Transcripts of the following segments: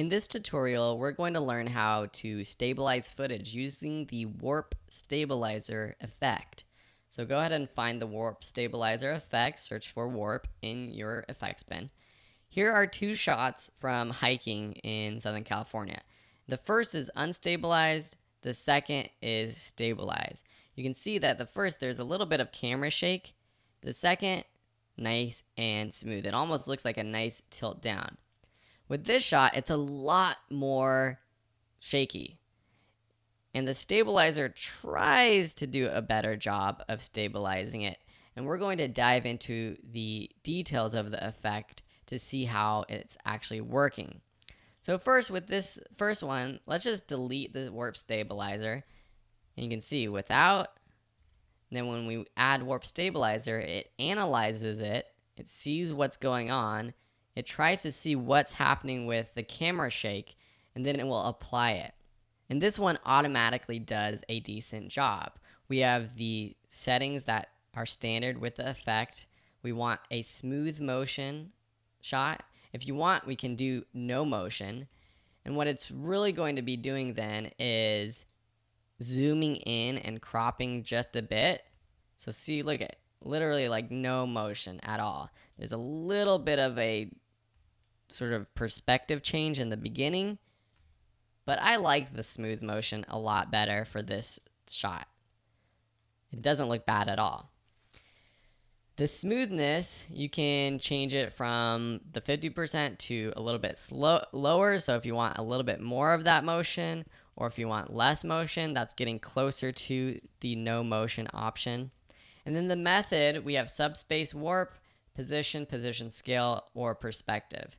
In this tutorial, we're going to learn how to stabilize footage using the Warp Stabilizer effect. So go ahead and find the Warp Stabilizer effect, search for Warp in your effects bin. Here are two shots from hiking in Southern California. The first is unstabilized, the second is stabilized. You can see that the first, there's a little bit of camera shake. The second, nice and smooth. It almost looks like a nice tilt down. With this shot, it's a lot more shaky. And the stabilizer tries to do a better job of stabilizing it. And we're going to dive into the details of the effect to see how it's actually working. So first with this first one, let's just delete the warp stabilizer. And you can see without, then when we add warp stabilizer, it analyzes it, it sees what's going on, it tries to see what's happening with the camera shake, and then it will apply it. And this one automatically does a decent job. We have the settings that are standard with the effect. We want a smooth motion shot. If you want, we can do no motion. And what it's really going to be doing then is zooming in and cropping just a bit. So see, look at literally like no motion at all. There's a little bit of a sort of perspective change in the beginning, but I like the smooth motion a lot better for this shot. It doesn't look bad at all. The smoothness, you can change it from the 50% to a little bit slow, lower. So if you want a little bit more of that motion, or if you want less motion, that's getting closer to the no motion option. And then the method, we have subspace warp, position, position scale, or perspective.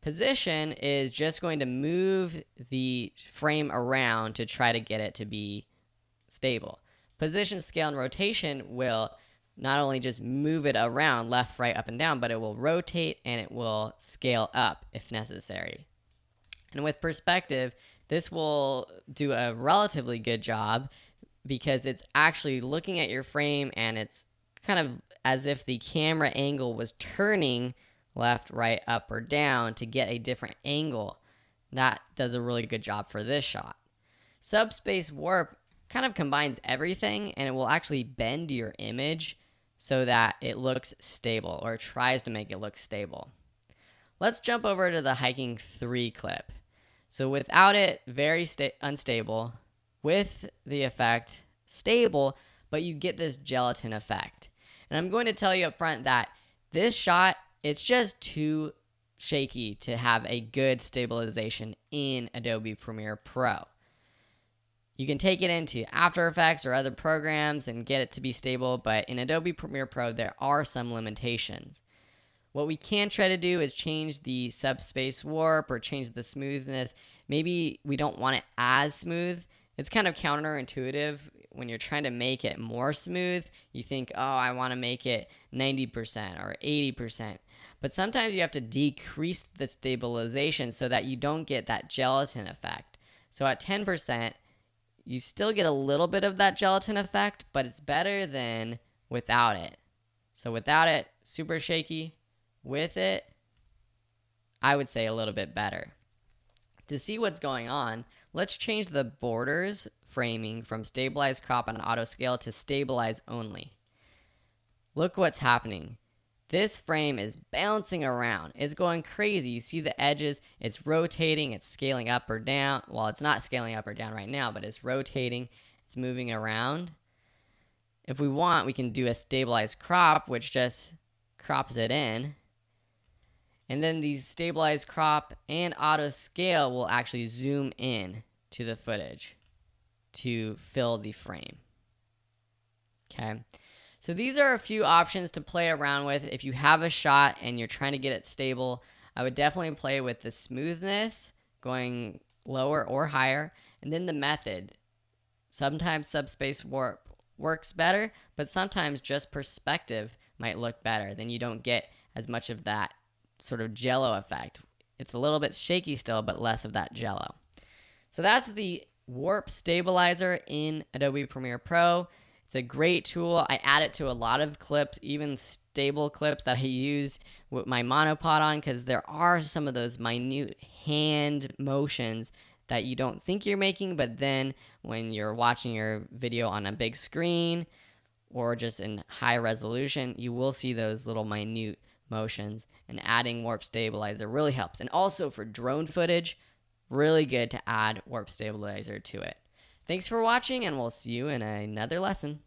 Position is just going to move the frame around to try to get it to be stable. Position, scale, and rotation will not only just move it around left, right, up, and down, but it will rotate and it will scale up if necessary. And with perspective, this will do a relatively good job because it's actually looking at your frame and it's kind of as if the camera angle was turning left, right, up, or down to get a different angle. That does a really good job for this shot. Subspace warp kind of combines everything and it will actually bend your image so that it looks stable or tries to make it look stable. Let's jump over to the hiking 3 clip. So without it, very unstable. With the effect, stable, but you get this gelatin effect. And I'm going to tell you up front that this shot, it's just too shaky to have a good stabilization in Adobe Premiere Pro. You can take it into After Effects or other programs and get it to be stable, but in Adobe Premiere Pro, there are some limitations. What we can try to do is change the subspace warp or change the smoothness. Maybe we don't want it as smooth. It's kind of counterintuitive when you're trying to make it more smooth. You think, oh, I want to make it 90% or 80%. But sometimes you have to decrease the stabilization so that you don't get that gelatin effect. So at 10%, you still get a little bit of that gelatin effect, but it's better than without it. So without it, super shaky. With it, I would say a little bit better. To see what's going on, let's change the borders framing from stabilize crop and auto scale to stabilize only. Look what's happening. This frame is bouncing around. It's going crazy. You see the edges, it's rotating, it's scaling up or down. Well, it's not scaling up or down right now, but it's rotating, it's moving around. If we want, we can do a stabilized crop, which just crops it in. And then the stabilized crop and auto scale will actually zoom in to the footage to fill the frame. Okay. So these are a few options to play around with. If you have a shot and you're trying to get it stable, I would definitely play with the smoothness going lower or higher, and then the method. Sometimes subspace warp works better, but sometimes just perspective might look better. Then you don't get as much of that sort of jello effect. It's a little bit shaky still, but less of that jello. So that's the warp stabilizer in Adobe Premiere Pro. It's a great tool. I add it to a lot of clips, even stable clips that I use with my monopod on, because there are some of those minute hand motions that you don't think you're making, but then when you're watching your video on a big screen or just in high resolution, you will see those little minute motions. And adding warp stabilizer really helps. And also for drone footage, really good to add warp stabilizer to it. Thanks for watching, and we'll see you in another lesson.